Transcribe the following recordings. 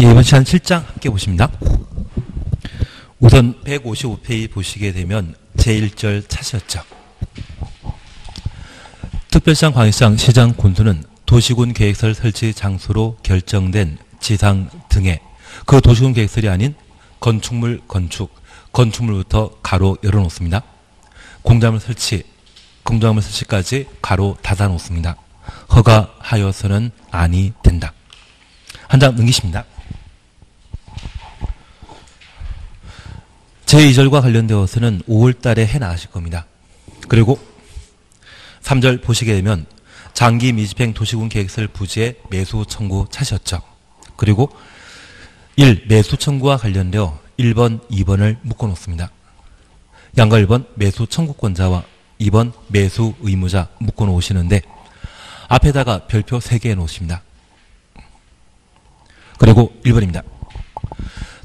예, 이번 시간 7장 함께 보십니다. 우선 155페이지 보시게 되면 제1절 차시였죠. 특별시장 광역시장 시장 군수는 도시군 계획설 설치 장소로 결정된 지상 등의 그 도시군 계획설이 아닌 건축물 건축, 건축물부터 가로 열어놓습니다. 공작물 설치, 공작물 설치까지 가로 닫아놓습니다. 허가하여서는 아니 된다. 한 장 넘기십니다. 제2절과 관련되어서는 5월 달에 해 나가실 겁니다. 그리고 3절 보시게 되면 장기 미집행 도시군 계획설 부지의 매수 청구 차셨죠. 그리고 1. 매수 청구와 관련되어 1번, 2번을 묶어 놓습니다. 양가 1번 매수 청구권자와 2번 매수 의무자 묶어 놓으시는데 앞에다가 별표 3개 해 놓으십니다. 그리고 1번입니다.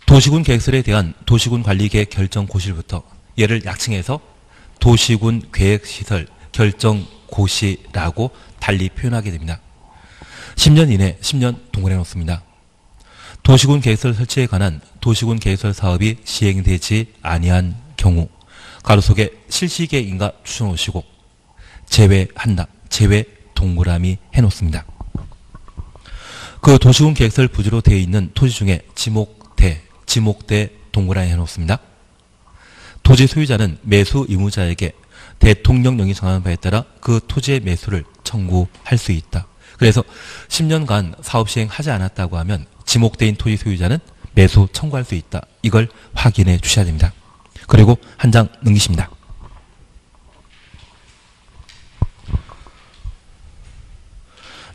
도시군 계획설에 대한 도시군 관리계획 결정 고시부터 얘를 약칭해서 도시군 계획시설 결정 고시라고 달리 표현하게 됩니다. 10년 이내 10년 동원해 놓습니다. 도시군 계획설 설치에 관한 도시군 계획설 사업이 시행되지 아니한 경우 가로 속에 실시계획인가 추천오시고 제외한다. 제외 동그라미 해놓습니다. 그 도시군 계획설 부지로 되어 있는 토지 중에 지목대, 지목대 동그라미 해놓습니다. 토지 소유자는 매수 의무자에게 대통령령이 정하는 바에 따라 그 토지의 매수를 청구할 수 있다. 그래서 10년간 사업 시행하지 않았다고 하면 지목대인 토지 소유자는 매수 청구할 수 있다. 이걸 확인해 주셔야 됩니다. 그리고 한 장 넘기십니다.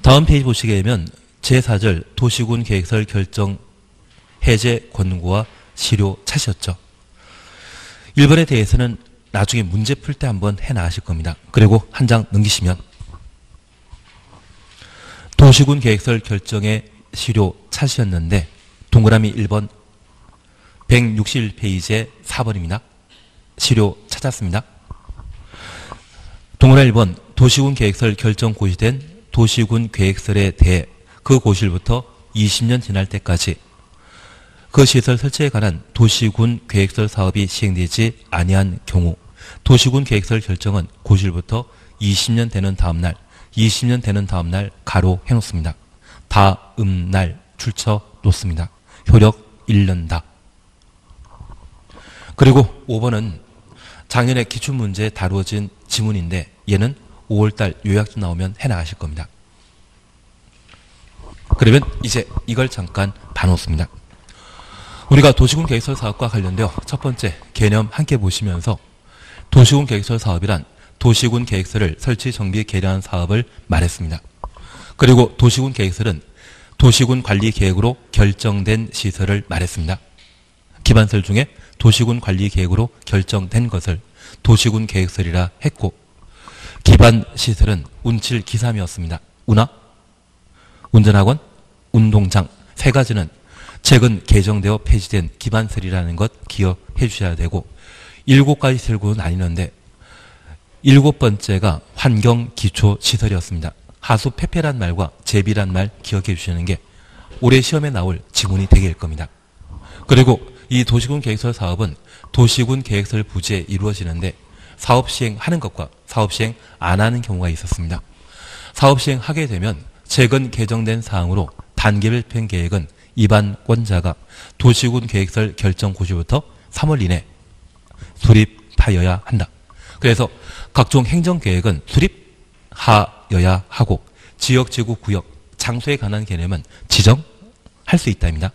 다음 페이지 보시게 되면 제4절 도시군 계획시설 결정 해제 권고와 실효 차시였죠. 1번에 대해서는 나중에 문제 풀 때 한번 해 나가실 겁니다. 그리고 한 장 넘기시면 도시군 계획설 결정의 실효 차시였는데 동그라미 1번 161페이지에 4번입니다. 실효 찾았습니다. 동그라미 1번 도시군 계획설 결정 고시된 도시군 계획설에 대해 그 고실부터 20년 지날 때까지 그 시설 설치에 관한 도시군 계획설 사업이 시행되지 아니한 경우 도시군 계획설 결정은 고실부터 20년 되는 다음날 20년 되는 다음날 가로 해놓습니다. 다음날 줄쳐 놓습니다. 효력 1년다. 그리고 5번은 작년에 기출문제에 다루어진 지문인데 얘는 5월달 요약좀 나오면 해나가실 겁니다. 그러면 이제 이걸 잠깐 봐놓습니다. 우리가 도시군 계획설 사업과 관련되어 첫 번째 개념 함께 보시면서 도시군 계획설 사업이란 도시군 계획서를 설치 정비 개량한 사업을 말했습니다. 그리고 도시군 계획설은 도시군 관리 계획으로 결정된 시설을 말했습니다. 기반설 중에 도시군 관리 계획으로 결정된 것을 도시군 계획설이라 했고 기반 시설은 운칠 기삼이었습니다. 운하, 운전학원, 운동장 세 가지는 최근 개정되어 폐지된 기반설이라는 것 기억해 주셔야 되고 일곱 가지 설구로 나뉘는데 일곱 번째가 환경 기초 시설이었습니다. 하수 폐폐란 말과 제비란 말 기억해 주시는 게 올해 시험에 나올 지문이 될 겁니다. 그리고 이 도시군 계획설 사업은 도시군 계획설 부지에 이루어지는데 사업 시행하는 것과 사업 시행 안 하는 경우가 있었습니다. 사업 시행하게 되면 최근 개정된 사항으로 단계별 편 계획은 입안권자가 도시군 계획설 결정 고시부터 3월 이내 수립하여야 한다. 그래서 각종 행정계획은 수립하여야 하고 지역, 지구, 구역, 장소에 관한 개념은 지정할 수 있다입니다.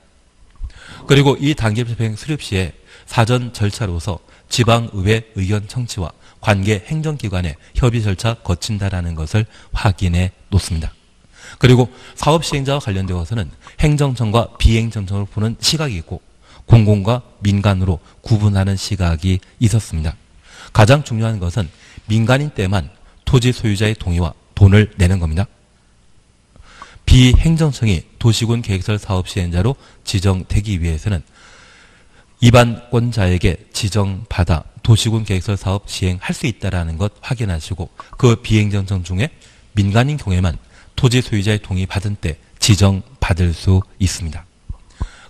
그리고 이 단계별 편 수립 시에 사전 절차로서 지방의회 의견 청취와 관계 행정기관의 협의 절차 거친다라는 것을 확인해 놓습니다. 그리고 사업 시행자와 관련되어서는 행정청과 비행정청으로 보는 시각이 있고 공공과 민간으로 구분하는 시각이 있었습니다. 가장 중요한 것은 민간인 때만 토지 소유자의 동의와 돈을 내는 겁니다. 비행정청이 도시군 계획설 사업 시행자로 지정되기 위해서는 입안권자에게 지정받아 도시군 계획설 사업 시행할 수 있다는 것 확인하시고 그 비행정청 중에 민간인 경우에만 토지 소유자의 동의 받은 때 지정받을 수 있습니다.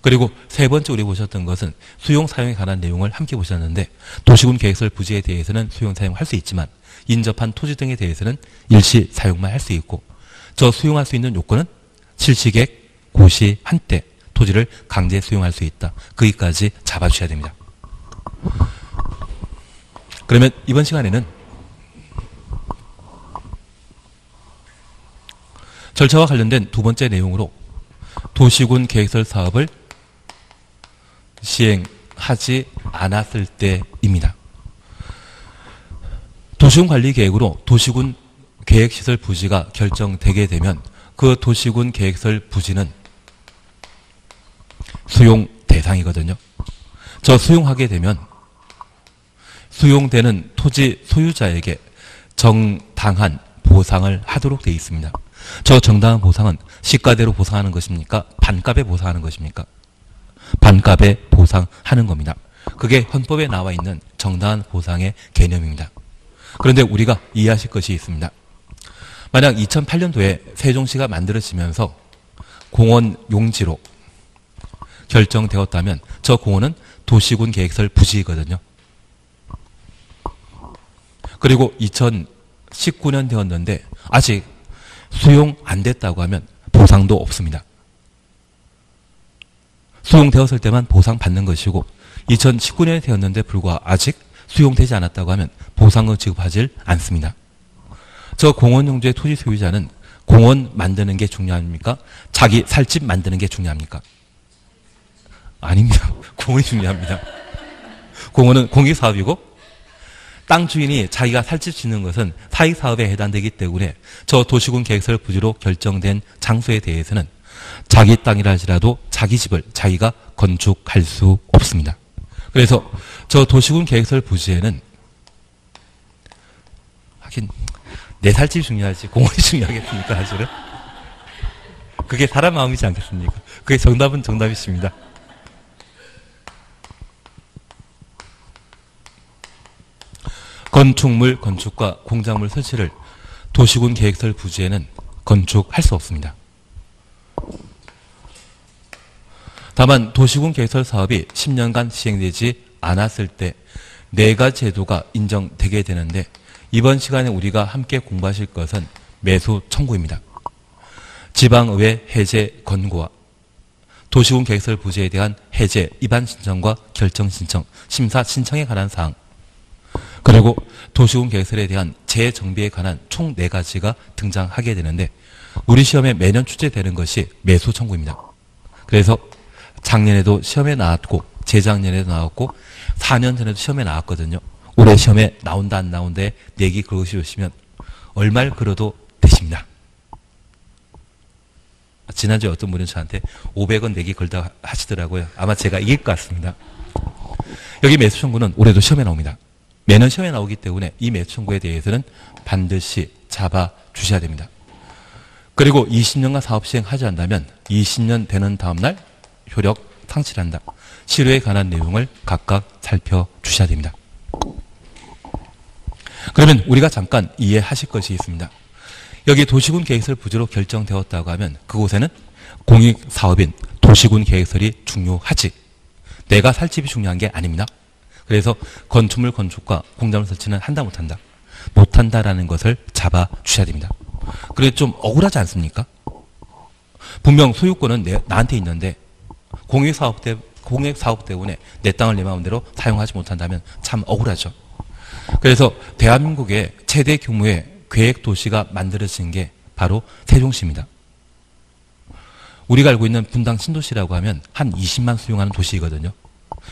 그리고 세 번째 우리 보셨던 것은 수용 사용에 관한 내용을 함께 보셨는데 도시군 계획설 부지에 대해서는 수용 사용할 수 있지만 인접한 토지 등에 대해서는 일시 사용만 할 수 있고 저 수용할 수 있는 요건은 실시객 고시 한때 토지를 강제 수용할 수 있다. 거기까지 잡아주셔야 됩니다. 그러면 이번 시간에는 절차와 관련된 두 번째 내용으로 도시군 계획설 사업을 시행하지 않았을 때입니다. 도시군 관리 계획으로 도시군 계획시설 부지가 결정되게 되면 그 도시군 계획설 부지는 수용 대상이거든요. 저 수용하게 되면 수용되는 토지 소유자에게 정당한 보상을 하도록 되어 있습니다. 저 정당한 보상은 시가대로 보상하는 것입니까? 반값에 보상하는 것입니까? 반값에 보상하는 겁니다. 그게 헌법에 나와 있는 정당한 보상의 개념입니다. 그런데 우리가 이해하실 것이 있습니다. 만약 2008년도에 세종시가 만들어지면서 공원 용지로 결정되었다면 저 공원은 도시군 계획설 부지이거든요. 그리고 2019년 되었는데 아직 수용 안 됐다고 하면 보상도 없습니다. 수용되었을 때만 보상받는 것이고 2019년이 되었는데 불과 아직 수용되지 않았다고 하면 보상을 지급하지 않습니다. 저 공원 용지의 토지 소유자는 공원 만드는 게 중요합니까? 자기 살집 만드는 게 중요합니까? 아닙니다. 공원이 중요합니다. 공원은 공익사업이고 땅 주인이 자기가 살집 짓는 것은 사익 사업에 해당되기 때문에 저 도시군 계획설 부지로 결정된 장소에 대해서는 자기 땅이라 할지라도 자기 집을 자기가 건축할 수 없습니다. 그래서 저 도시군 계획설 부지에는 하긴 내 살집이 중요하지 공원이 중요하겠습니까 사실은? 그게 사람 마음이지 않겠습니까? 그게 정답은 정답이십니다. 건축물 건축과 공작물 설치를 도시군 계획설 부지에는 건축할 수 없습니다. 다만 도시군 계획설 사업이 10년간 시행되지 않았을 때네 가지 제도가 인정되게 되는데 이번 시간에 우리가 함께 공부하실 것은 매수 청구입니다. 지방의회 해제 권고와 도시군 계획설 부지에 대한 해제 입안 신청과 결정 신청, 심사 신청에 관한 사항, 그리고 도시군 개설에 대한 재정비에 관한 총 네 가지가 등장하게 되는데 우리 시험에 매년 출제되는 것이 매수 청구입니다. 그래서 작년에도 시험에 나왔고 재작년에도 나왔고 4년 전에도 시험에 나왔거든요. 올해 시험에 나온다 안 나온다에 내기 그러시면 얼마를 걸어도 되십니다. 지난주에 어떤 분이 저한테 500원 내기 걸다 하시더라고요. 아마 제가 이길 것 같습니다. 여기 매수 청구는 올해도 시험에 나옵니다. 매년 시험에 나오기 때문에 이 매수 청구에 대해서는 반드시 잡아 주셔야 됩니다. 그리고 20년간 사업 시행하지 않는다면 20년 되는 다음날 효력 상실한다. 실효에 관한 내용을 각각 살펴주셔야 됩니다. 그러면 우리가 잠깐 이해하실 것이 있습니다. 여기 도시군 계획설 부지로 결정되었다고 하면 그곳에는 공익사업인 도시군 계획설이 중요하지. 내가 살 집이 중요한 게 아닙니다. 그래서 건축물 건축과 공장물 설치는 한다 못한다. 못한다라는 것을 잡아 주셔야 됩니다. 그래 좀 억울하지 않습니까? 분명 소유권은 내, 나한테 있는데 공익사업 때 공익사업 때문에 내 땅을 내 마음대로 사용하지 못한다면 참 억울하죠. 그래서 대한민국의 최대 규모의 계획 도시가 만들어진 게 바로 세종시입니다. 우리가 알고 있는 분당 신도시라고 하면 한 20만 수용하는 도시이거든요.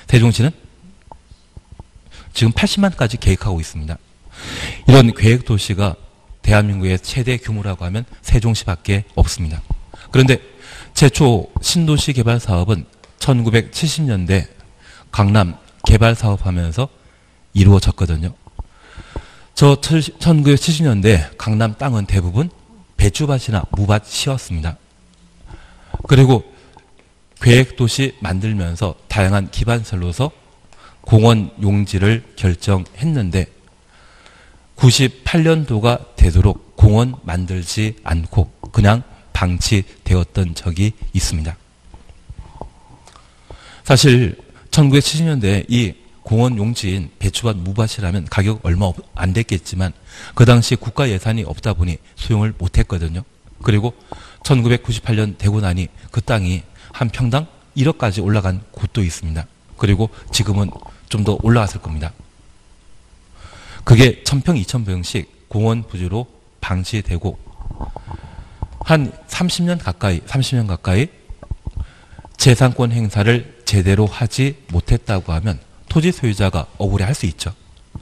세종시는 지금 80만까지 계획하고 있습니다. 이런 계획 도시가 대한민국의 최대 규모라고 하면 세종시밖에 없습니다. 그런데 최초 신도시 개발 사업은 1970년대 강남 개발 사업하면서 이루어졌거든요. 저 1970년대 강남 땅은 대부분 배추밭이나 무밭이었습니다. 그리고 계획도시 만들면서 다양한 기반설로서 공원 용지를 결정했는데 98년도가 되도록 공원 만들지 않고 그냥 방치되었던 적이 있습니다. 사실 1970년대 이 공원 용지인 배추밭 무밭이라면 가격 얼마 안 됐겠지만 그 당시 국가 예산이 없다 보니 수용을 못했거든요. 그리고 1998년 되고 나니 그 땅이 한 평당 1억까지 올라간 곳도 있습니다. 그리고 지금은 좀 더 올라갔을 겁니다. 그게 1000평, 2000평씩 공원 부지로 방치되고 한 30년 가까이, 30년 가까이 재산권 행사를 제대로 하지 못했다고 하면 토지 소유자가 억울해 할 수 있죠.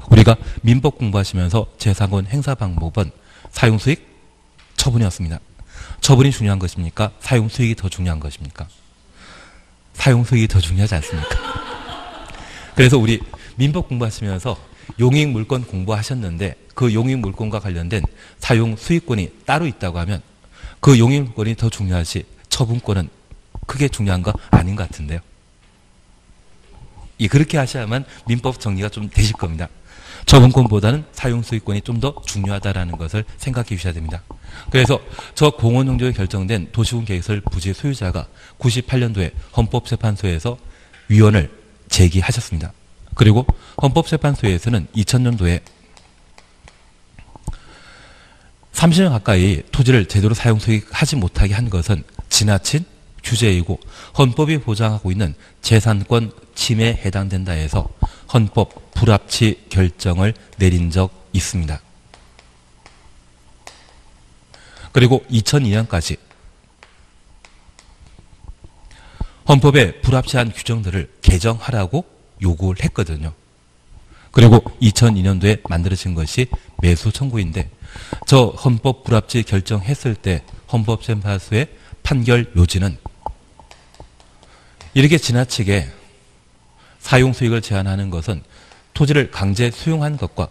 우리가 민법 공부하시면서 재산권 행사 방법은 사용 수익 처분이었습니다. 처분이 중요한 것입니까? 사용 수익이 더 중요한 것입니까? 사용 수익이 더 중요하지 않습니까? 그래서 우리 민법 공부하시면서 용익 물권 공부하셨는데 그 용익 물권과 관련된 사용 수익권이 따로 있다고 하면 그 용익 물권이 더 중요하지 처분권은 크게 중요한 거 아닌 것 같은데요. 이 그렇게 하셔야만 민법 정리가 좀 되실 겁니다. 처분권보다는 사용 수익권이 좀 더 중요하다라는 것을 생각해 주셔야 됩니다. 그래서 저 공원 용도에 결정된 도시군 계획설 부지 소유자가 98년도에 헌법재판소에서 위원을 제기하셨습니다. 그리고 헌법재판소에서는 2000년도에 30년 가까이 토지를 제대로 사용 수익하지 못하게 한 것은 지나친 규제이고 헌법이 보장하고 있는 재산권 침해에 해당된다 해서 헌법 불합치 결정을 내린 적 있습니다. 그리고 2002년까지 헌법에 불합치한 규정들을 개정하라고 요구를 했거든요. 그리고 2002년도에 만들어진 것이 매수 청구인데 저 헌법 불합치 결정했을 때 헌법재판소의 판결 요지는 이렇게 지나치게 사용 수익을 제한하는 것은 토지를 강제 수용한 것과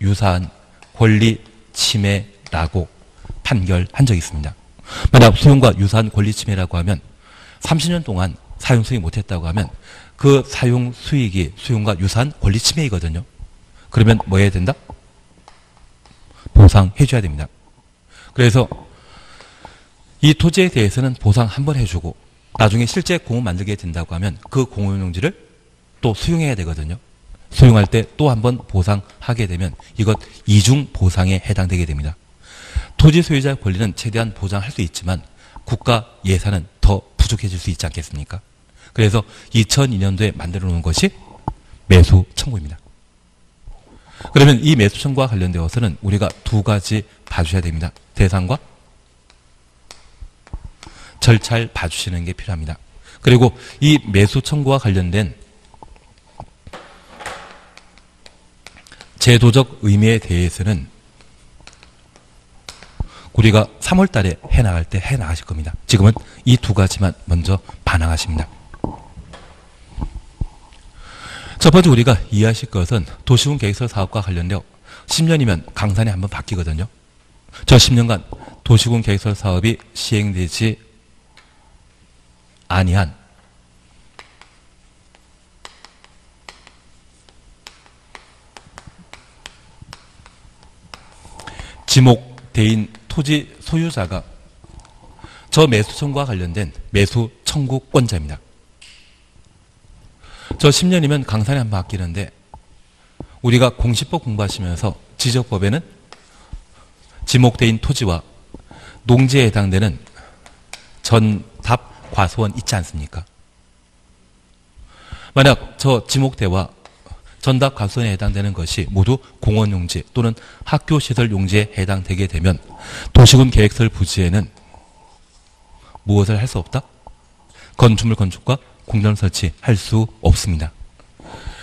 유사한 권리 침해라고 판결한 적이 있습니다. 만약 수용과 유사한 권리 침해라고 하면 30년 동안 사용 수익 못했다고 하면 그 사용 수익이 수용과 유사한 권리 침해이거든요. 그러면 뭐 해야 된다? 보상해 줘야 됩니다. 그래서 이 토지에 대해서는 보상 한 번 해주고 나중에 실제 공원 만들게 된다고 하면 그 공원용지를 또 수용해야 되거든요. 수용할 때 또 한 번 보상하게 되면 이것 이중 보상에 해당되게 됩니다. 토지 소유자 권리는 최대한 보장할 수 있지만 국가 예산은 더 부족해질 수 있지 않겠습니까? 그래서 2002년도에 만들어 놓은 것이 매수 청구입니다. 그러면 이 매수 청구와 관련되어서는 우리가 두 가지 봐주셔야 됩니다. 대상과 절차를 봐주시는 게 필요합니다. 그리고 이 매수 청구와 관련된 제도적 의미에 대해서는 우리가 3월 달에 해 나갈 때 해 나가실 겁니다. 지금은 이 두 가지만 먼저 반항하십니다. 첫 번째 우리가 이해하실 것은 도시군 계획서 사업과 관련되어 10년이면 강산이 한번 바뀌거든요. 저 10년간 도시군 계획서 사업이 시행되지 아니한 지목 대인 토지 소유자가 저 매수 청구와 관련된 매수 청구권자입니다. 저 10년이면 강산이 한번 바뀌는데 우리가 공시법 공부하시면서 지적법에는 지목대인 토지와 농지에 해당되는 전답 과소원 있지 않습니까? 만약 저 지목대와 전답 과소원에 해당되는 것이 모두 공원 용지 또는 학교 시설 용지에 해당되게 되면 도시군 계획설 부지에는 무엇을 할 수 없다? 건축물 건축과 공전 설치할 수 없습니다.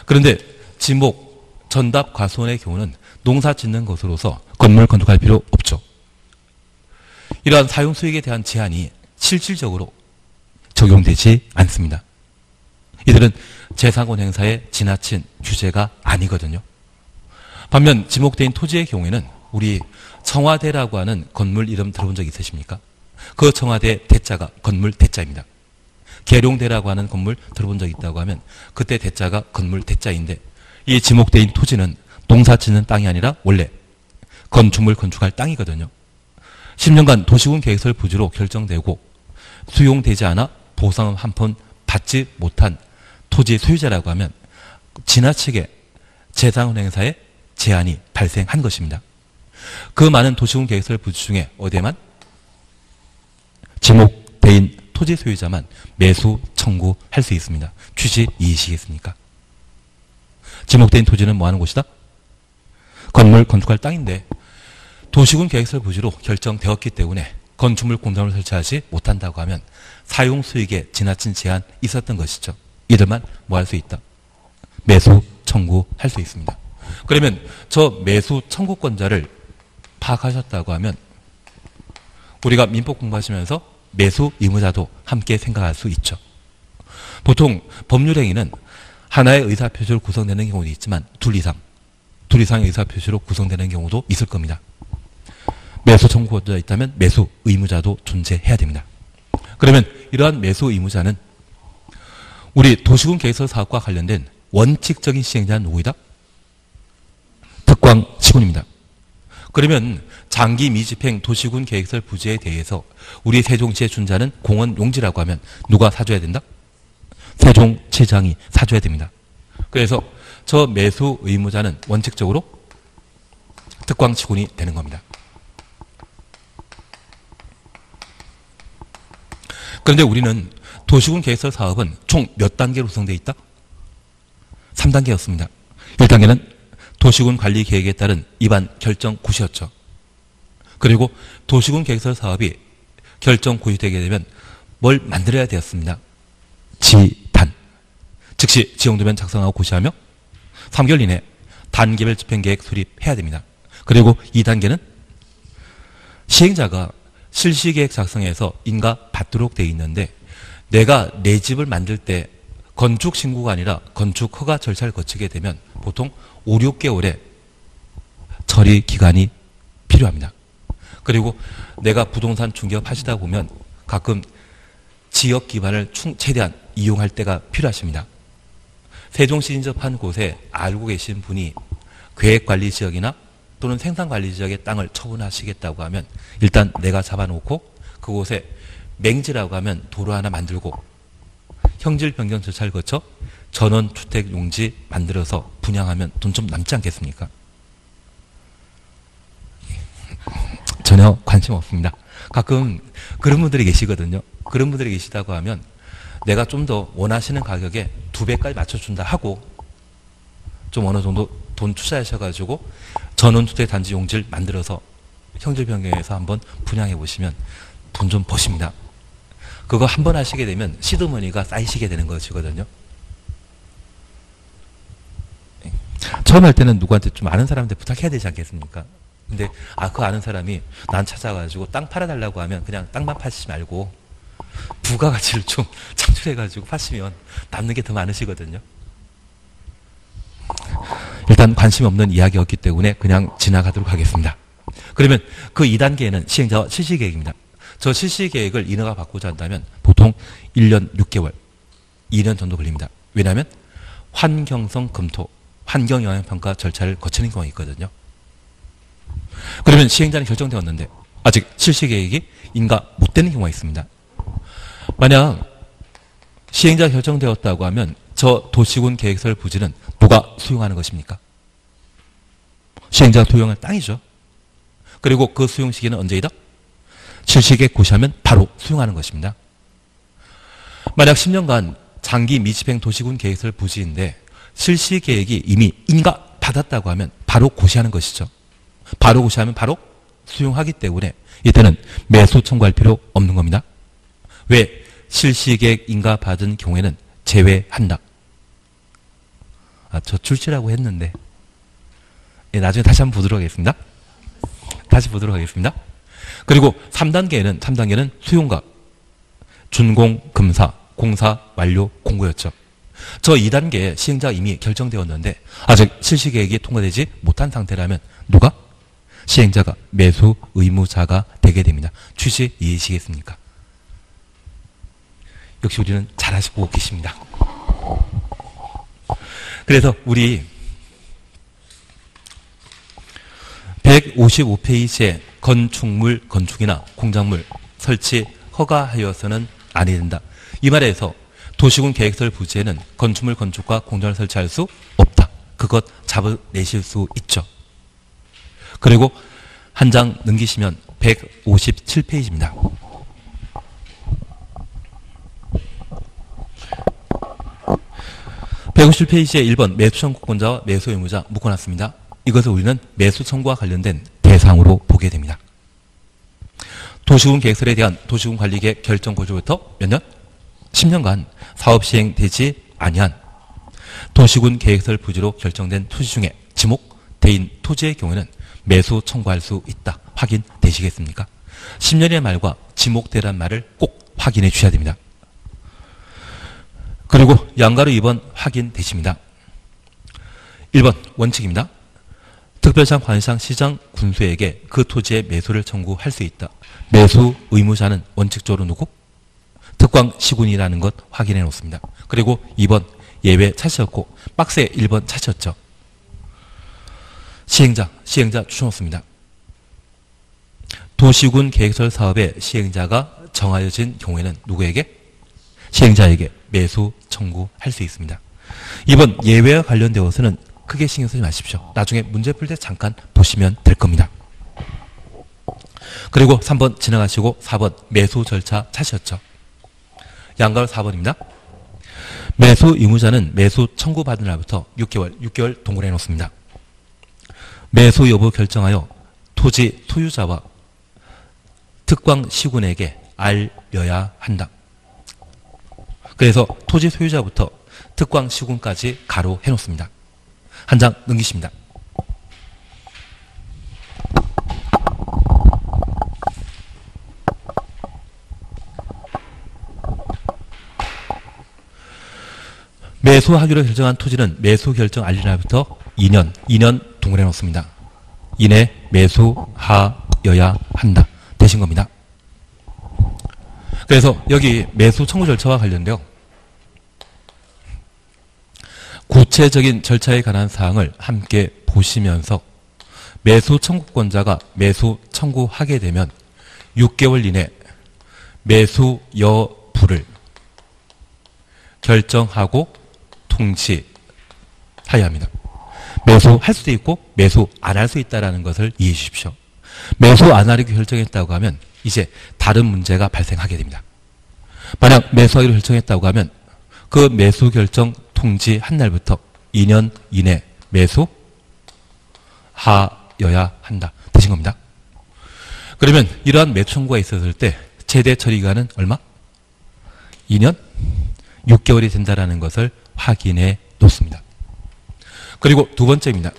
그런데 지목 전답 과소원의 경우는 농사 짓는 것으로서 건물 건축할 필요 없죠. 이러한 사용 수익에 대한 제한이 실질적으로 적용되지 않습니다. 이들은 재산권 행사에 지나친 규제가 아니거든요. 반면 지목된 토지의 경우에는 우리 청와대라고 하는 건물 이름 들어본 적 있으십니까? 그 청와대 대자가 건물 대자입니다. 계룡대라고 하는 건물 들어본 적 있다고 하면 그때 대자가 건물 대자인데 이 지목대인 토지는 농사 짓는 땅이 아니라 원래 건축물 건축할 땅이거든요. 10년간 도시군 계획설 부지로 결정되고 수용되지 않아 보상은 한푼 받지 못한 토지 소유자라고 하면 지나치게 재산 행사에 제한이 발생한 것입니다. 그 많은 도시군 계획설 부지 중에 어디에만 지목대인 토지 소유자만 매수 청구할 수 있습니다. 취지 이해시겠습니까? 지목대인 토지는 뭐 하는 곳이다? 건물 건축할 땅인데 도시군 계획설 부지로 결정되었기 때문에 건축물 공장을 설치하지 못한다고 하면 사용 수익에 지나친 제한 있었던 것이죠. 이들만 뭐 할 수 있다? 매수 청구할 수 있습니다. 그러면 저 매수 청구권자를 파악하셨다고 하면 우리가 민법 공부하시면서 매수 의무자도 함께 생각할 수 있죠. 보통 법률행위는 하나의 의사표시로 구성되는 경우도 있지만 둘 이상, 둘 이상의 의사표시로 구성되는 경우도 있을 겁니다. 매수 청구권자가 있다면 매수 의무자도 존재해야 됩니다. 그러면 이러한 매수 의무자는 우리 도시군 계획서 사업과 관련된 원칙적인 시행자는 누구이다? 특광 시군입니다. 그러면 장기 미집행 도시군 계획설 부지에 대해서 우리 세종시의 준자는 공원 용지라고 하면 누가 사줘야 된다? 세종시장이 사줘야 됩니다. 그래서 저 매수 의무자는 원칙적으로 특광 시군이 되는 겁니다. 그런데 우리는 도시군 계획설 사업은 총 몇 단계로 구성되어 있다? 3단계였습니다. 1단계는 도시군 관리 계획에 따른 입안 결정 구시였죠. 그리고 도시군 계획설 사업이 결정 구시되게 되면 뭘 만들어야 되었습니다. 지단. 즉시 지용도면 작성하고 고시하며 3개월 이내 단계별 집행계획 수립해야 됩니다. 그리고 2단계는 시행자가 실시계획 작성해서 인가 받도록 되어 있는데 내가 내 집을 만들 때 건축 신고가 아니라 건축 허가 절차를 거치게 되면 보통 5, 6개월의 처리 기간이 필요합니다. 그리고 내가 부동산 중개업 하시다 보면 가끔 지역 기반을 충, 최대한 이용할 때가 필요하십니다. 세종시 인접한 곳에 알고 계신 분이 계획관리 지역이나 또는 생산관리 지역의 땅을 처분하시겠다고 하면 일단 내가 잡아놓고 그곳에 맹지라고 하면 도로 하나 만들고 형질 변경 절차를 거쳐 전원 주택 용지 만들어서 분양하면 돈 좀 남지 않겠습니까? 전혀 관심 없습니다. 가끔 그런 분들이 계시거든요. 그런 분들이 계시다고 하면 내가 좀 더 원하시는 가격에 두 배까지 맞춰준다 하고 좀 어느 정도 돈 투자하셔가지고 전원주택 단지 용지를 만들어서 형질 변경해서 한번 분양해 보시면 돈 좀 버십니다. 그거 한 번 하시게 되면 시드머니가 쌓이시게 되는 것이거든요. 처음 할 때는 누구한테 좀 아는 사람한테 부탁해야 되지 않겠습니까? 근데 아 그 아는 사람이 난 찾아가지고 땅 팔아달라고 하면 그냥 땅만 파시지 말고 부가가치를 좀 창출해가지고 파시면 남는 게 더 많으시거든요. 일단 관심 없는 이야기였기 때문에 그냥 지나가도록 하겠습니다. 그러면 그 2단계는 시행자와 실시 계획입니다. 저 실시 계획을 인허가 받고자 한다면 보통 1년 6개월, 2년 정도 걸립니다. 왜냐하면 환경성 검토, 환경영향평가 절차를 거치는 경우가 있거든요. 그러면 시행자는 결정되었는데 아직 실시 계획이 인가 못 되는 경우가 있습니다. 만약 시행자 결정되었다고 하면 저 도시군 계획설 부지는 누가 수용하는 것입니까? 시행자가 수용할 땅이죠. 그리고 그 수용 시기는 언제이다? 실시계획 고시하면 바로 수용하는 것입니다. 만약 10년간 장기 미집행 도시군 계획설 부지인데 실시 계획이 이미 인가 받았다고 하면 바로 고시하는 것이죠. 바로 고시하면 바로 수용하기 때문에 이때는 매수 청구할 필요 없는 겁니다. 왜? 실시 계획 인가 받은 경우에는 제외한다. 아, 저 출시라고 했는데. 예, 나중에 다시 한번 보도록 하겠습니다. 다시 보도록 하겠습니다. 그리고 3단계는, 3단계는 수용과 준공, 금사, 공사, 완료, 공고였죠. 저 2단계 시행자 이미 결정되었는데 아직 실시 계획이 통과되지 못한 상태라면 누가? 시행자가 매수 의무자가 되게 됩니다. 취지 이해시겠습니까? 역시 우리는 잘하시고 계십니다. 그래서 우리 155페이지에 건축물, 건축이나 공작물 설치 허가하여서는 아니 된다. 이 말에서 도시군 계획서를 부지에는 건축물 건축과 공장을 설치할 수 없다. 그것 잡아내실 수 있죠. 그리고 한 장 넘기시면 157페이지입니다. (157페이지에) 1번 매수 청구권자와 매수 의무자 묶어놨습니다. 이것을 우리는 매수 청구와 관련된 대상으로 보게 됩니다. 도시군 계획설에 대한 도시군 관리계획 결정 고지부터 몇 년? 10년간 사업 시행되지 아니한 도시군 계획설 부지로 결정된 토지 중에 지목 대인 토지의 경우에는 매수 청구할 수 있다. 확인되시겠습니까? 10년의 말과 지목대란 말을 꼭 확인해 주셔야 됩니다. 그리고 양가로 2번 확인되십니다. 1번 원칙입니다. 특별상 관상 시장 군수에게 그 토지의 매수를 청구할 수 있다. 매수 의무자는 원칙적으로 누구? 특광 시군이라는 것 확인해 놓습니다. 그리고 2번 예외 찾으셨고 박스에 1번 찾으셨죠. 시행자, 시행자 추천 없습니다. 도시군 계획설 사업의 시행자가 정하여진 경우에는 누구에게? 시행자에게 매수 청구할 수 있습니다. 이번 예외와 관련되어서는 크게 신경 쓰지 마십시오. 나중에 문제 풀 때 잠깐 보시면 될 겁니다. 그리고 3번 지나가시고 4번 매수 절차 찾으셨죠. 양가로 4번입니다. 매수 의무자는 매수 청구받은 날부터 6개월, 6개월 동굴해 놓습니다. 매수 여부 결정하여 토지 소유자와 특광 시군에게 알려야 한다. 그래서 토지 소유자부터 특광 시군까지 가로 해놓습니다. 한 장 넘기십니다. 매수하기로 결정한 토지는 매수 결정 알린 날부터 2년, 2년 동원해 놓습니다. 이내 매수하여야 한다. 되신 겁니다. 그래서 여기 매수 청구 절차와 관련되어 구체적인 절차에 관한 사항을 함께 보시면서 매수 청구권자가 매수 청구하게 되면 6개월 이내 매수 여부를 결정하고 통치하여야 합니다. 매수할 수도 있고 매수 안 할 수 있다는 것을 이해해 주십시오. 매수 안 하기로 결정했다고 하면 이제 다른 문제가 발생하게 됩니다. 만약 매수하기로 결정했다고 하면 그 매수 결정 통지 한 날부터 2년 이내 매수 하여야 한다. 되신 겁니다. 그러면 이러한 매수 청구가 있었을 때 최대 처리기간은 얼마? 2년 6개월이 된다는 것을 확인해 놓습니다. 그리고 두 번째입니다.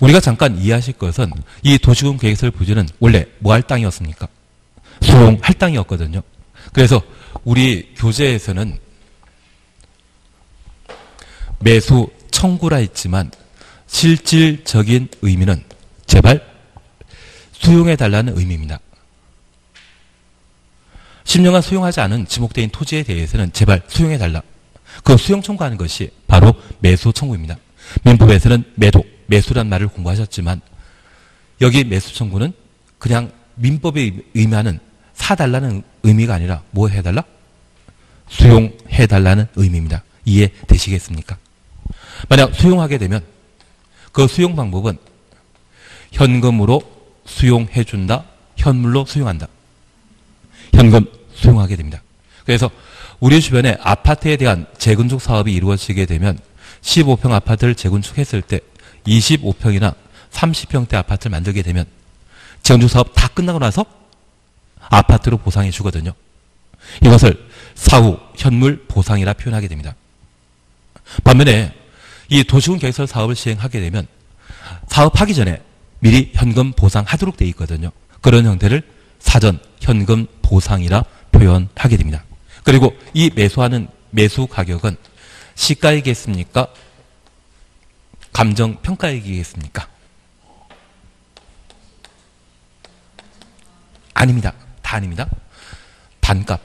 우리가 잠깐 이해하실 것은 이 도시군 계획설 부지는 원래 뭐 할 땅이었습니까? 수용 할 땅이었거든요. 그래서 우리 교재에서는 매수 청구라 했지만 실질적인 의미는 제발 수용해 달라는 의미입니다. 10년간 수용하지 않은 지목대인 토지에 대해서는 제발 수용해 달라. 그 수용 청구하는 것이 바로 매수 청구입니다. 민법에서는 매도, 매수란 말을 공부하셨지만 여기 매수 청구는 그냥 민법에 의미하는 사달라는 의미가 아니라 뭐 해달라? 수용해달라는 의미입니다. 이해되시겠습니까? 만약 수용하게 되면 그 수용 방법은 현금으로 수용해준다, 현물로 수용한다. 현금 수용하게 됩니다. 그래서 우리 주변에 아파트에 대한 재건축 사업이 이루어지게 되면 15평 아파트를 재건축했을 때 25평이나 30평대 아파트를 만들게 되면 재건축 사업 다 끝나고 나서 아파트로 보상해 주거든요. 이것을 사후 현물 보상이라 표현하게 됩니다. 반면에 이 도시군 계획설 사업을 시행하게 되면 사업하기 전에 미리 현금 보상하도록 되어 있거든요. 그런 형태를 사전 현금 보상이라 표현하게 됩니다. 그리고 이 매수하는 매수 가격은 시가이겠습니까? 감정 평가이겠습니까? 아닙니다. 다 아닙니다. 반값.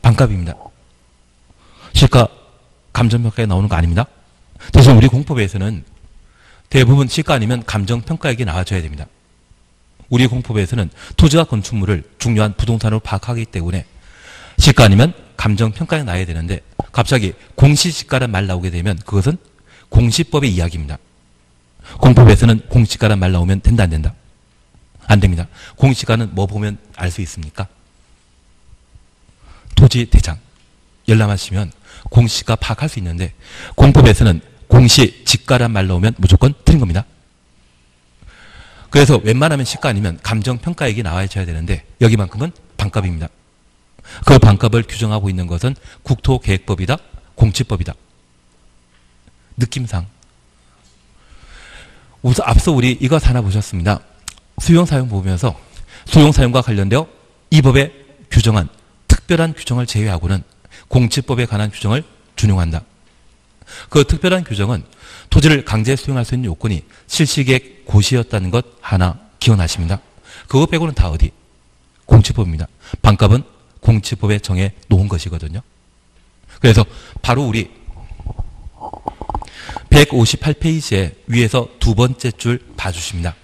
반값입니다. 시가 감정평가에 나오는 거 아닙니다. 대신 우리 공법에서는 대부분 시가 아니면 감정평가액이 나와줘야 됩니다. 우리 공법에서는 토지와 건축물을 중요한 부동산으로 파악하기 때문에 시가 아니면 감정평가에 나야 되는데 갑자기 공시지가란 말 나오게 되면 그것은 공시법의 이야기입니다. 공법에서는 공시가란 말 나오면 된다 안 된다? 안 됩니다. 공시가는 뭐 보면 알 수 있습니까? 토지 대장 열람하시면 공시가 파악할 수 있는데 공법에서는 공시 지가란 말 나오면 무조건 틀린 겁니다. 그래서 웬만하면 시가 아니면 감정평가액이 나와야 되는데 여기만큼은 반값입니다. 그 반값을 규정하고 있는 것은 국토계획법이다, 공치법이다. 느낌상. 우선 앞서 우리 이거 하나 보셨습니다. 수용사용 보면서 수용사용과 관련되어 이 법에 규정한 특별한 규정을 제외하고는 공치법에 관한 규정을 준용한다. 그 특별한 규정은 토지를 강제 수용할 수 있는 요건이 실시계획 고시였다는 것 하나 기억나십니다. 그거 빼고는 다 어디? 공치법입니다. 반값은 공치법에 정해 놓은 것이거든요. 그래서 바로 우리 158페이지에 위에서 두 번째 줄 봐주십니다.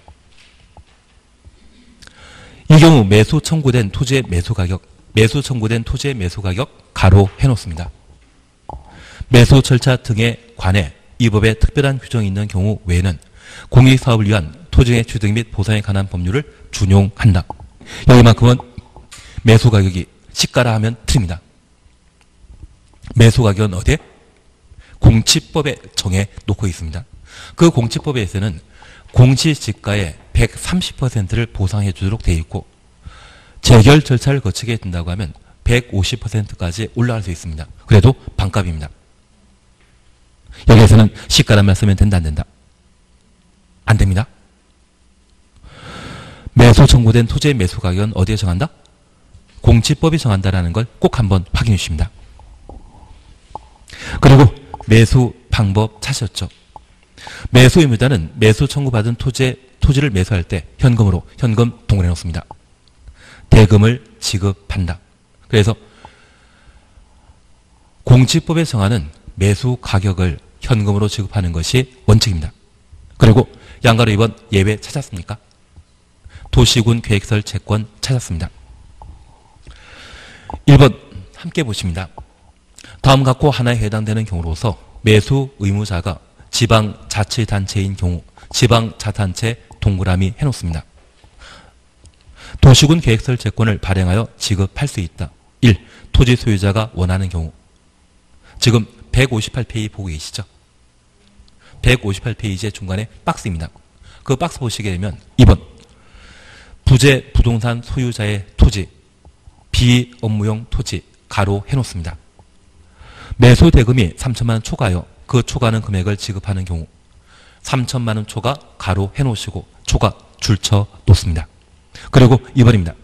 이 경우 매수 청구된 토지의 매수 가격, 매수 청구된 토지의 매수 가격 가로 해놓습니다. 매수 절차 등에 관해 이 법에 특별한 규정이 있는 경우 외에는 공익사업을 위한 토지의 취득 및 보상에 관한 법률을 준용한다. 여기만큼은 매수 가격이 시가라 하면 틀립니다. 매수 가격은 어디에? 공치법에 정해 놓고 있습니다. 그 공치법에서는 공시지가의 130%를 보상해 주도록 되어 있고 재결 절차를 거치게 된다고 하면 150%까지 올라갈 수 있습니다. 그래도 반값입니다. 여기에서는 시가라만 쓰면 된다 안 된다? 안 됩니다. 매수 청구된 토지의 매수 가격은 어디에 정한다? 공치법이 정한다라는 걸 꼭 한번 확인해 주십니다. 그리고 매수 방법 찾으셨죠? 매수 의무자는 매수 청구받은 토지, 토지를 매수할 때 현금으로 현금 동원해 놓습니다. 대금을 지급한다. 그래서 공지법에 정하는 매수 가격을 현금으로 지급하는 것이 원칙입니다. 그리고 양가로 2번 예외 찾았습니까? 도시군 계획설 채권 찾았습니다. 1번 함께 보십니다. 다음 갖고 하나에 해당되는 경우로서 매수 의무자가 지방자치단체인 경우 지방자단체 동그라미 해놓습니다. 도시군 계획설 채권을 발행하여 지급할 수 있다. 1. 토지 소유자가 원하는 경우 지금 158페이지 보고 계시죠? 158페이지의 중간에 박스입니다. 그 박스 보시게 되면 2번 부재 부동산 소유자의 토지 비업무용 토지 가로 해놓습니다. 매수 대금이 3천만 원 초과요. 그 초과하는 금액을 지급하는 경우 3천만 원 초과 가로 해놓으시고 초과 줄쳐 놓습니다. 그리고 2번입니다.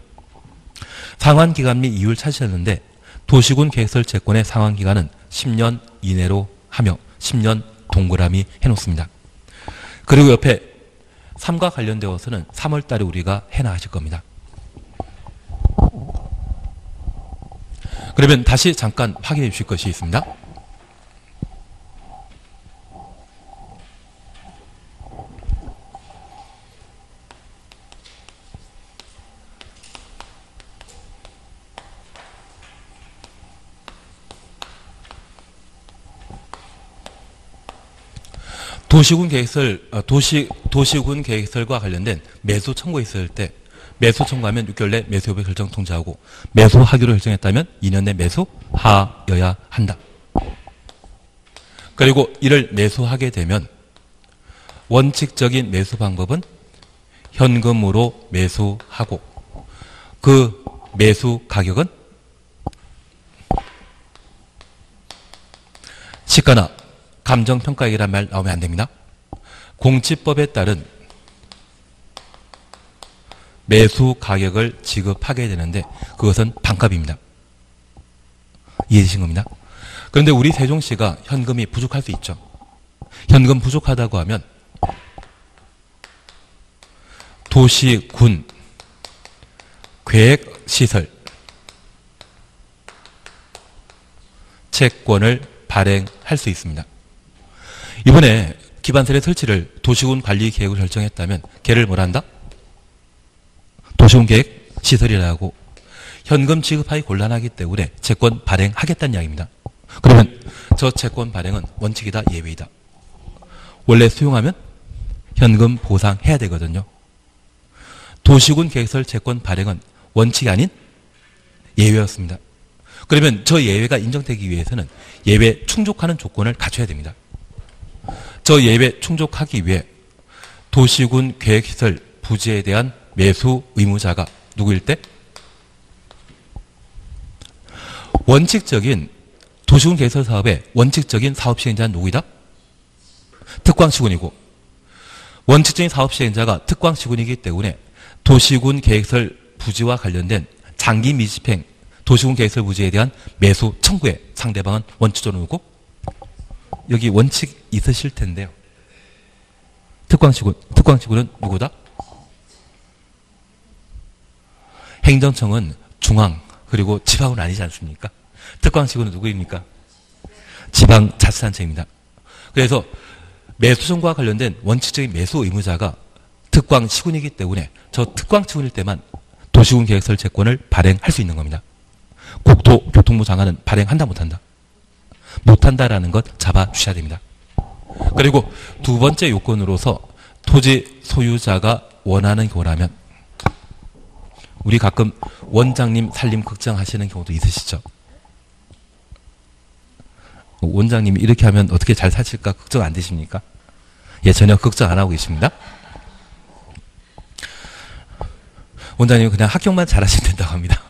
상환기간 및 이유를 찾으셨는데 도시군 계획설 채권의 상환기간은 10년 이내로 하며 10년 동그라미 해놓습니다. 그리고 옆에 3과 관련되어서는 3월 달에 우리가 해나 하실 겁니다. 그러면 다시 잠깐 확인해 주실 것이 있습니다. 도시군 계획설 어, 도시 도시군 계획설과 관련된 매수 청구했을 때 매수 청구하면 6개월 내 매수 여부 결정 통지하고 매수하기로 결정했다면 2년 내 매수하여야 한다. 그리고 이를 매수하게 되면 원칙적인 매수 방법은 현금으로 매수하고 그 매수 가격은 시가나 감정평가액이란 말 나오면 안 됩니다. 공치법에 따른 매수 가격을 지급하게 되는데 그것은 반값입니다. 이해되신 겁니다. 그런데 우리 세종시가 현금이 부족할 수 있죠. 현금 부족하다고 하면 도시, 군, 계획 시설, 채권을 발행할 수 있습니다. 이번에 기반설의 설치를 도시군 관리 계획을 결정했다면 걔를 뭐란다? 도시군 계획 시설이라고 현금 지급하기 곤란하기 때문에 채권 발행하겠다는 이야기입니다. 그러면 저 채권 발행은 원칙이다 예외이다. 원래 수용하면 현금 보상해야 되거든요. 도시군 계획설 채권 발행은 원칙이 아닌 예외였습니다. 그러면 저 예외가 인정되기 위해서는 예외 충족하는 조건을 갖춰야 됩니다. 저 예외 충족하기 위해 도시군 계획시설 부지에 대한 매수 의무자가 누구일 때? 원칙적인 도시군 개설 사업의 원칙적인 사업 시행자는 누구이다? 특광시군이고 원칙적인 사업 시행자가 특광시군이기 때문에 도시군 계획설 부지와 관련된 장기 미집행 도시군 계획설 부지에 대한 매수 청구에 상대방은 원칙적으로 누구? 여기 원칙 있으실 텐데요. 특광시군, 특광시군은 누구다? 행정청은 중앙 그리고 지방은 아니지 않습니까? 특광시군은 누구입니까? 지방자치단체입니다. 그래서 매수청구와 관련된 원칙적인 매수 의무자가 특광시군이기 때문에 저 특광시군일 때만 도시군 계획설 채권을 발행할 수 있는 겁니다. 국토교통부 장관은 발행한다 못한다? 못한다라는 것 잡아주셔야 됩니다. 그리고 두 번째 요건으로서 토지 소유자가 원하는 경우라면 우리 가끔 원장님 살림 걱정하시는 경우도 있으시죠? 원장님이 이렇게 하면 어떻게 잘 사실까 걱정 안 되십니까? 예, 전혀 걱정 안 하고 계십니다. 원장님은 그냥 합격만 잘하시면 된다고 합니다.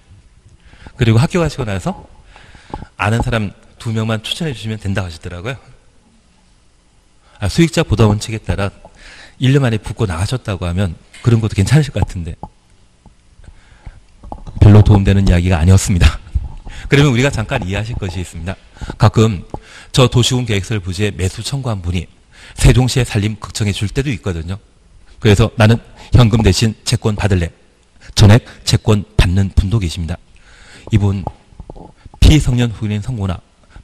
그리고 가시고 나서 아는 사람 두 명만 추천해 주시면 된다고 하시더라고요. 아, 수익자 보다 원칙에 따라 1년 만에 붙고 나가셨다고 하면 그런 것도 괜찮으실 것 같은데 별로 도움되는 이야기가 아니었습니다. 그러면 우리가 잠깐 이해하실 것이 있습니다. 가끔 저 도시군 계획설 부지에 매수 청구한 분이 세종시에 살림 걱정해 줄 때도 있거든요. 그래서 나는 현금 대신 채권 받을래. 전액 채권 받는 분도 계십니다. 이분 피성년 후기인 선고나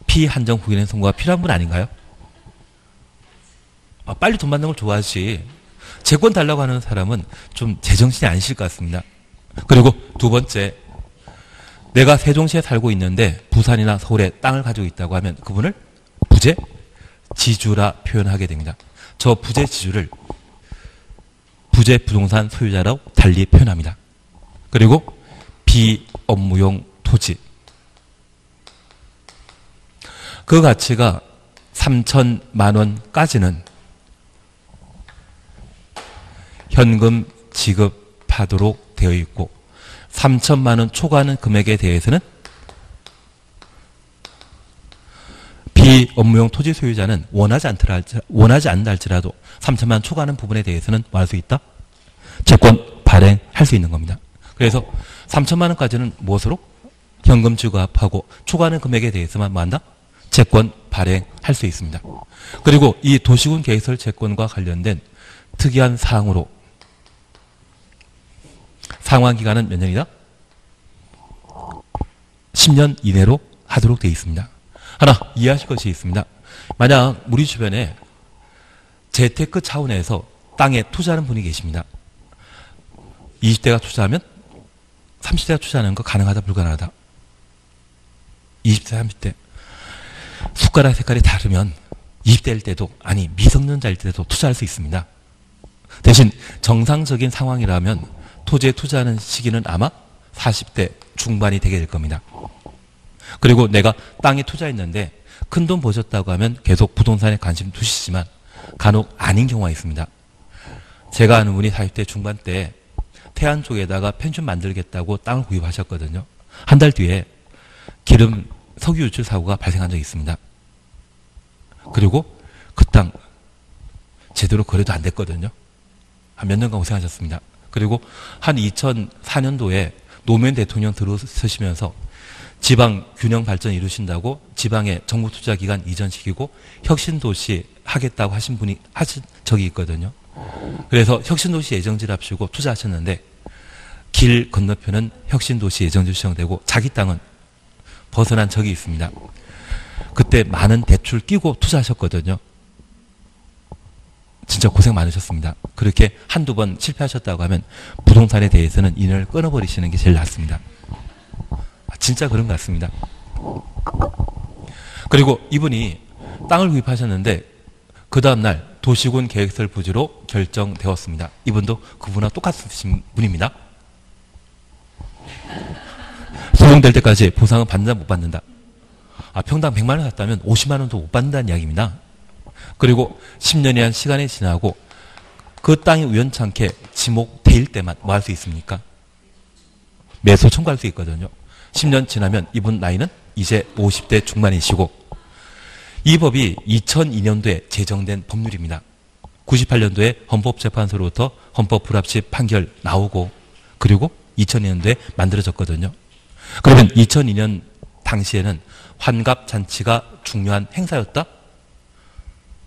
피한정 후기인 선고가 필요한 분 아닌가요? 아, 빨리 돈 받는 걸 좋아하지. 채권 달라고 하는 사람은 좀 제정신이 아니실 것 같습니다. 그리고 두 번째, 내가 세종시에 살고 있는데 부산이나 서울에 땅을 가지고 있다고 하면 그분을 부재 지주라 표현하게 됩니다. 저 부재 지주를 부재 부동산 소유자라고 달리 표현합니다. 그리고 비업무용 토지. 그 가치가 3천만 원까지는 현금 지급하도록 되어 있고 3천만 원 초과하는 금액에 대해서는 비업무용 토지 소유자는 원하지 않더라 원하지 않다 할지라도 3천만 원 초과하는 부분에 대해서는 뭐할수 있다? 채권 발행할 수 있는 겁니다. 그래서 3천만 원까지는 무엇으로? 현금 지급하고 초과하는 금액에 대해서만 뭐 한다? 채권 발행할 수 있습니다. 그리고 이 도시군 계획설 채권과 관련된 특이한 사항으로 상환 기간은 몇 년이다? 10년 이내로 하도록 되어 있습니다. 하나 이해하실 것이 있습니다. 만약 우리 주변에 재테크 차원에서 땅에 투자하는 분이 계십니다. 20대가 투자하면 30대가 투자하는 거 가능하다 불가능하다. 20대 30대 숟가락 색깔이 다르면 20대일 때도 아니 미성년자일 때도 투자할 수 있습니다. 대신 정상적인 상황이라면 토지에 투자하는 시기는 아마 40대 중반이 되게 될 겁니다. 그리고 내가 땅에 투자했는데 큰 돈 버셨다고 하면 계속 부동산에 관심 두시지만 간혹 아닌 경우가 있습니다. 제가 아는 분이 40대 중반 때 태안 쪽에다가 펜션 만들겠다고 땅을 구입하셨거든요. 한 달 뒤에 기름 석유 유출 사고가 발생한 적이 있습니다. 그리고 그 땅 제대로 거래도 안 됐거든요. 한 몇 년간 고생하셨습니다. 그리고 한 2004년도에 노무현 대통령 들어서시면서 지방 균형 발전 이루신다고 지방의 정부 투자 기간 이전시키고 혁신 도시 하겠다고 하신 분이 하신 적이 있거든요. 그래서 혁신 도시 예정지를 합치고 투자하셨는데 길 건너편은 혁신 도시 예정지 지정되고 자기 땅은 벗어난 적이 있습니다. 그때 많은 대출 끼고 투자하셨거든요. 진짜 고생 많으셨습니다. 그렇게 한두 번 실패하셨다고 하면 부동산에 대해서는 인연을 끊어버리시는 게 제일 낫습니다. 아, 진짜 그런 것 같습니다. 그리고 이분이 땅을 구입하셨는데 그 다음날 도시군 계획설 부지로 결정되었습니다. 이분도 그분과 똑같으신 분입니다. 소송될 때까지 보상은 받는다 못 받는다. 아, 평당 100만 원 샀다면 50만 원도 못 받는다는 이야기입니다. 그리고 10년이란 시간이 지나고 그 땅이 우연찮게 지목될 때만 뭐 할 수 있습니까? 매수 청구할 수 있거든요. 10년 지나면 이분 나이는 이제 50대 중반이시고 이 법이 2002년도에 제정된 법률입니다. 98년도에 헌법재판소로부터 헌법 불합치 판결 나오고 그리고 2002년도에 만들어졌거든요. 그러면 2002년 당시에는 환갑 잔치가 중요한 행사였다?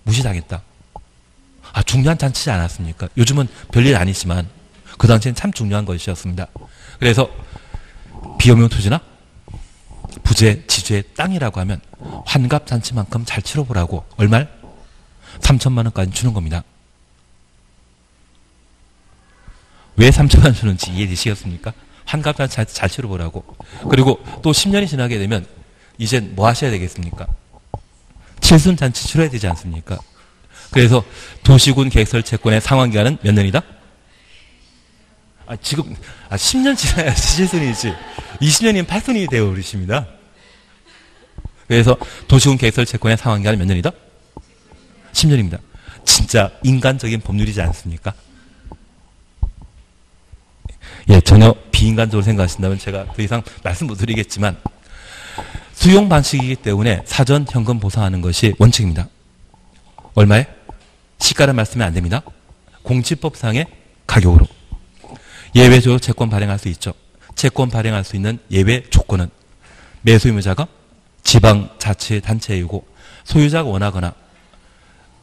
무시당했다. 아, 중요한 잔치지 않았습니까? 요즘은 별일 아니지만 그 당시엔 참 중요한 것이었습니다. 그래서 비오명 토지나 부재, 지주의 땅이라고 하면 환갑 잔치만큼 잘 치러보라고 얼마? 3천만 원까지 주는 겁니다. 왜 3천만 원 주는지 이해되시겠습니까? 잘, 잘 치러보라고. 그리고 또 10년이 지나게 되면 이젠 뭐 하셔야 되겠습니까? 칠순 잔치 치러야 되지 않습니까? 그래서 도시군 계획설 채권의 상환기간은 몇 년이다? 아, 지금, 아, 10년 지나야 칠순이지. 20년이면 8순이 되어 버리십니다. 그래서 도시군 계획설 채권의 상환기간은 몇 년이다? 10년입니다. 진짜 인간적인 법률이지 않습니까? 예, 전혀 비인간적으로 생각하신다면 제가 더 이상 말씀 못 드리겠지만 수용 방식이기 때문에 사전 현금 보상하는 것이 원칙입니다. 얼마에? 시가를 말씀이 안 됩니다. 공지법상의 가격으로. 예외적으로 채권 발행할 수 있죠. 채권 발행할 수 있는 예외 조건은 매수 의무자가 지방 자치 단체이고 소유자가 원하거나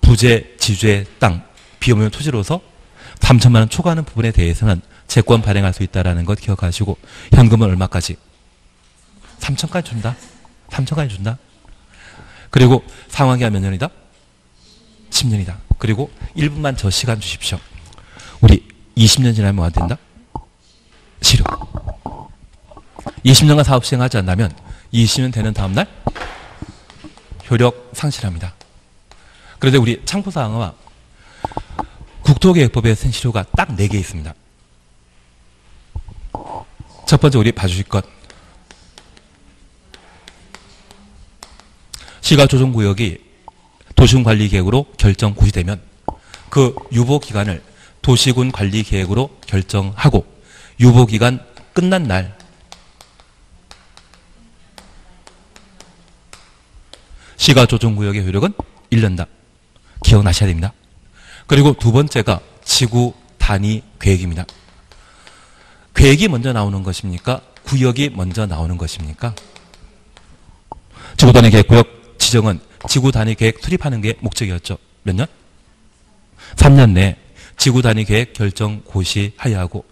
부재, 지주의 땅, 비오면 토지로서 3천만 원 초과하는 부분에 대해서는 채권 발행할 수 있다는 것 기억하시고 현금은 얼마까지? 3천까지 준다. 3천까지 준다. 그리고 상환기간 몇 년이다? 10년이다. 그리고 1분만 저 시간 주십시오. 우리 20년 지나면 뭐안 된다? 실효. 20년간 사업 시행하지 않다면 20년 되는 다음날 효력 상실합니다. 그런데 우리 창부사항과 국토계획법에 쓴 실효가 딱 4개 있습니다. 첫 번째 우리 봐주실 것. 시가 조정구역이 도시군관리계획으로 결정 고시되면 그 유보기간을 도시군관리계획으로 결정하고 유보기간 끝난 날 시가 조정구역의 효력은 1년다. 기억나셔야 됩니다. 그리고 두 번째가 지구 단위 계획입니다. 계획이 먼저 나오는 것입니까? 구역이 먼저 나오는 것입니까? 지구 단위 계획 구역 지정은 지구 단위 계획 수립하는 게 목적이었죠. 몇 년? 3년 내에 지구 단위 계획 결정 고시하여야 하고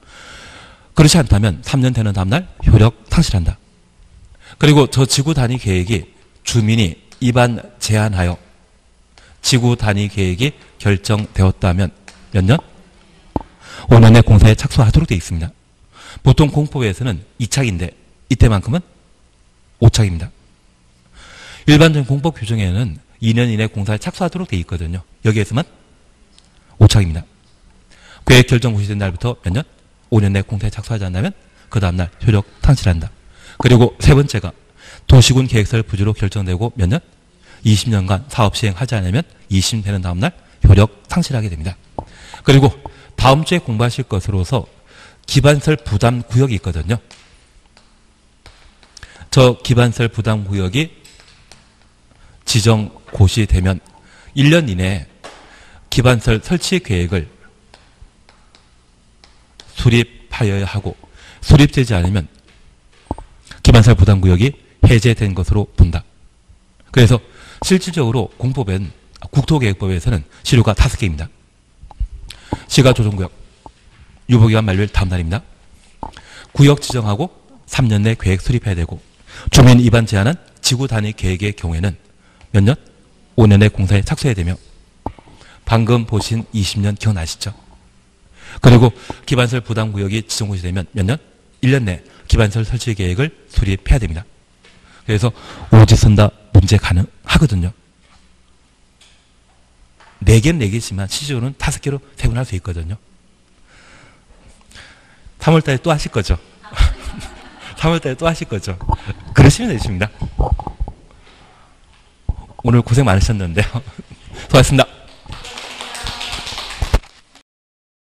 그렇지 않다면 3년 되는 다음날 효력 상실한다. 그리고 저 지구 단위 계획이 주민이 입안 제한하여 지구 단위 계획이 결정되었다면 몇 년? 5년 내 공사에 착수하도록 되어 있습니다. 보통 공법에서는 2착인데 이때만큼은 5착입니다. 일반적인 공법 규정에는 2년 이내 공사에 착수하도록 되어 있거든요. 여기에서만 5착입니다. 계획 결정 고시된 날부터 몇 년? 5년 내 공사에 착수하지 않다면 그 다음날 효력 상실한다. 그리고 세 번째가 도시군 계획설 부지로 결정되고 몇 년? 20년간 사업 시행하지 않으면 20년 되는 다음날 효력 상실하게 됩니다. 그리고 다음 주에 공부하실 것으로서 기반설 부담 구역이 있거든요. 저 기반설 부담 구역이 지정 고시되면 1년 이내에 기반설 설치 계획을 수립하여야 하고 수립되지 않으면 기반설 부담 구역이 해제된 것으로 본다. 그래서 실질적으로 공법엔 국토계획법에서는 시료가 다섯 개입니다. 시가 조정구역 유보기간 만료일 다음 날입니다. 구역 지정하고 3년 내 계획 수립해야 되고 주민 입안 제한은 지구 단위 계획의 경우에는 몇 년? 5년 내 공사에 착수해야 되며 방금 보신 20년 기억나시죠? 그리고 기반설 부담 구역이 지정고시 되면 몇 년? 1년 내 기반설 설치 계획을 수립해야 됩니다. 그래서 오지 선다 문제 가능하거든요. 4개는 4개지만 실질적으로는 5개로 세분할 수 있거든요. 3월달에 또 하실 거죠? 3월달에 또 하실 거죠? 그러시면 되십니다. 오늘 고생 많으셨는데요. 수고하셨습니다.